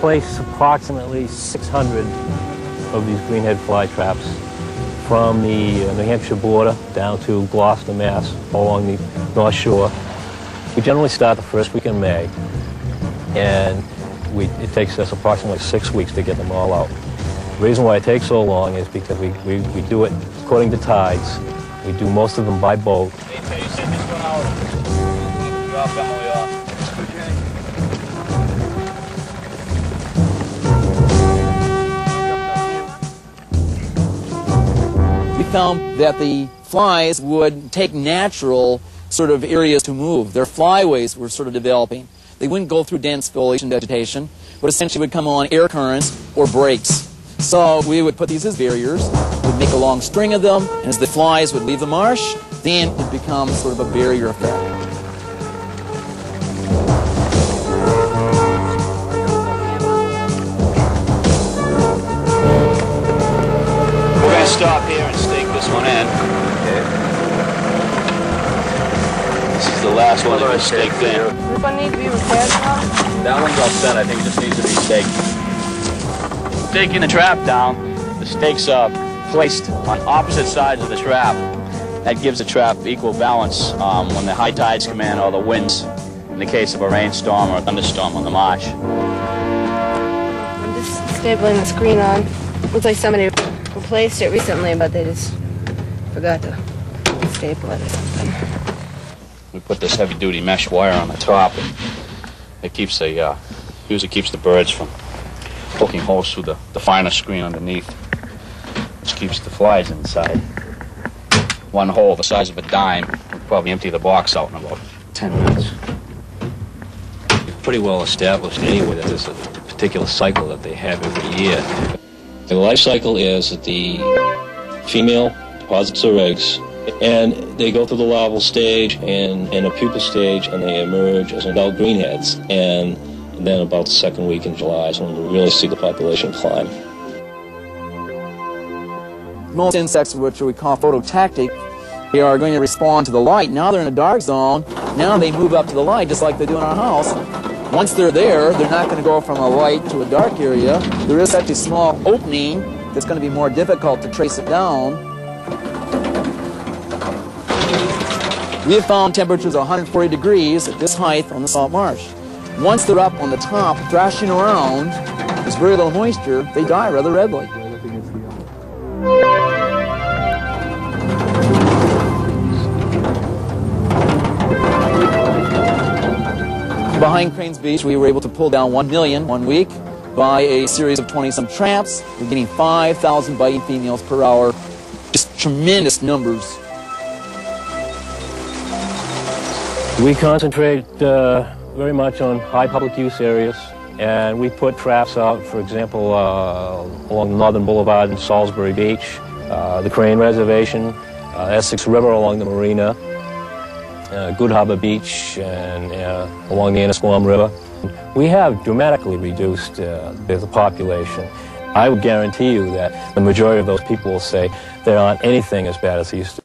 place approximately 600 of these greenhead fly traps from the uh, New Hampshire border down to Gloucester, Mass, along the North Shore. We generally start the first week in May, and we, it takes us approximately six weeks to get them all out. The reason why it takes so long is because we, we, we do it according to tides. We do most of them by boat. Found that the flies would take natural sort of areas to move. Their flyways were sort of developing. They wouldn't go through dense foliage and vegetation, but essentially would come on air currents or breaks. So we would put these as barriers, would make a long string of them, and as the flies would leave the marsh, then it becomes sort of a barrier effect. The last one that was staked in. Does this one need to be repaired now? That one's all set. I think it just needs to be staked. Taking the trap down, the stakes are placed on opposite sides of the trap. That gives the trap equal balance um, when the high tides come in or the winds, in the case of a rainstorm or a thunderstorm on the marsh. I'm just stapling the screen on. Looks like somebody replaced it recently, but they just forgot to staple it or something. We put this heavy-duty mesh wire on the top, and it keeps the uh, usually keeps the birds from poking holes through the, the finer screen underneath, which keeps the flies inside. One hole the size of a dime would probably empty the box out in about 10 minutes. Pretty well established anyway that there's a particular cycle that they have every year. The life cycle is that the female deposits her eggs and they go through the larval stage and, and a pupa stage and they emerge as adult greenheads and then about the second week in July is when we really see the population climb. Most insects, which we call phototactic, they are going to respond to the light. Now they're in a dark zone. Now they move up to the light just like they do in our house. Once they're there, they're not going to go from a light to a dark area. There is such a small opening that's going to be more difficult to trace it down. We have found temperatures of 140 degrees at this height on the salt marsh. Once they're up on the top, thrashing around, there's very little moisture, they die rather readily. Behind Cranes Beach, we were able to pull down 1 million one week by a series of 20-some traps. We're getting 5,000 biting females per hour. Just tremendous numbers. We concentrate uh, very much on high public use areas, and we put traps out, for example, uh, along the North End Boulevard in Salisbury Beach, uh, the Crane Reservation, uh, Essex River along the marina, uh, Good Harbor Beach, and uh, along the Annisquam River. We have dramatically reduced the population. I would guarantee you that the majority of those people will say there aren't anything as bad as they used to